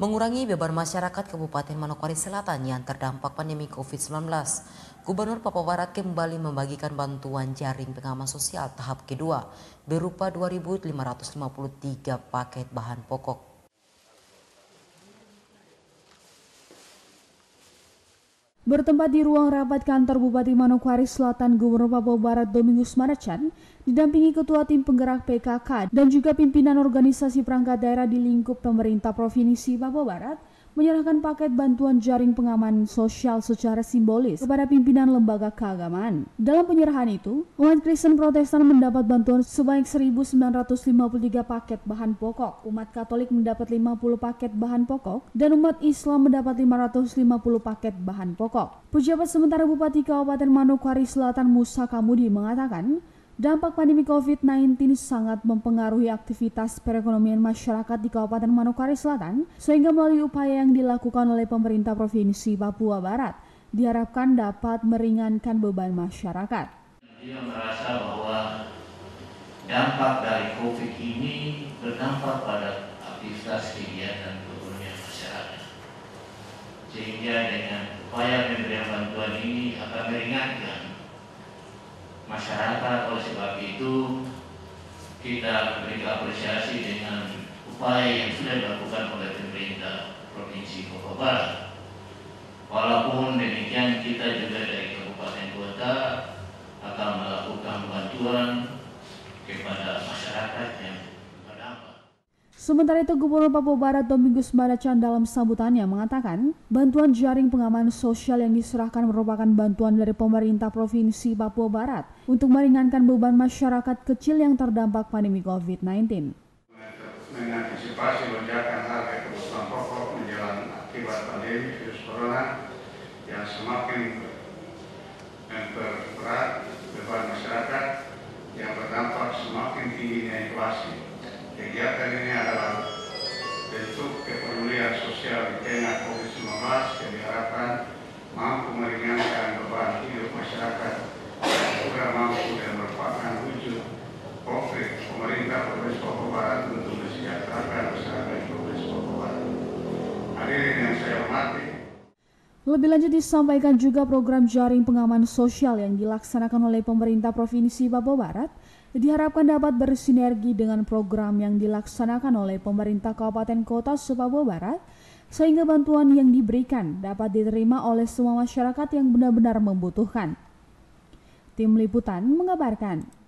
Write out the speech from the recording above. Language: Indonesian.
mengurangi beban masyarakat Kabupaten Manokwari Selatan yang terdampak pandemi COVID-19. Gubernur Papua Barat kembali membagikan bantuan jaring pengaman sosial tahap kedua berupa 2.553 paket bahan pokok. Bertempat di ruang rapat kantor Bupati Manokwari Selatan Gubernur Papua Barat Domingus Maracan, didampingi Ketua Tim Penggerak PKK dan juga pimpinan organisasi perangkat daerah di lingkup pemerintah Provinsi Papua Barat, menyerahkan paket bantuan jaring pengaman sosial secara simbolis kepada pimpinan lembaga keagamaan. Dalam penyerahan itu, umat Kristen Protestan mendapat bantuan sebanyak 1.953 paket bahan pokok, umat Katolik mendapat 50 paket bahan pokok, dan umat Islam mendapat 550 paket bahan pokok. Pejabat sementara Bupati Kabupaten Manokwari Selatan Musa Kamudi mengatakan, Dampak pandemi COVID-19 sangat mempengaruhi aktivitas perekonomian masyarakat di Kabupaten Manokwari Selatan, sehingga melalui upaya yang dilakukan oleh pemerintah Provinsi Papua Barat, diharapkan dapat meringankan beban masyarakat. Dia merasa bahwa dampak dari COVID ini berdampak pada aktivitas kegiatan perekonomian masyarakat. Sehingga dengan upaya pemberian bantuan ini akan meringankan masyarakat oleh sebab itu kita beri apresiasi dengan upaya yang sudah dilakukan oleh pemerintah Provinsi Papua Barat. Walaupun demikian kita juga dari kabupaten kota akan melakukan bantuan kepada masyarakat yang Sementara itu Gubernur Papua Barat Domingus Baracan dalam sambutannya mengatakan bantuan jaring pengaman sosial yang diserahkan merupakan bantuan dari pemerintah Provinsi Papua Barat untuk meringankan beban masyarakat kecil yang terdampak pandemi COVID-19. Mengantisipasi lonjakan harga kebutuhan pokok menjelang akibat pandemi virus corona yang semakin memperberat lebih lanjut disampaikan juga program jaring pengaman sosial yang dilaksanakan oleh pemerintah Provinsi Papua Barat diharapkan dapat bersinergi dengan program yang dilaksanakan oleh pemerintah Kabupaten Kota Papua Barat sehingga bantuan yang diberikan dapat diterima oleh semua masyarakat yang benar-benar membutuhkan. Tim Liputan mengabarkan.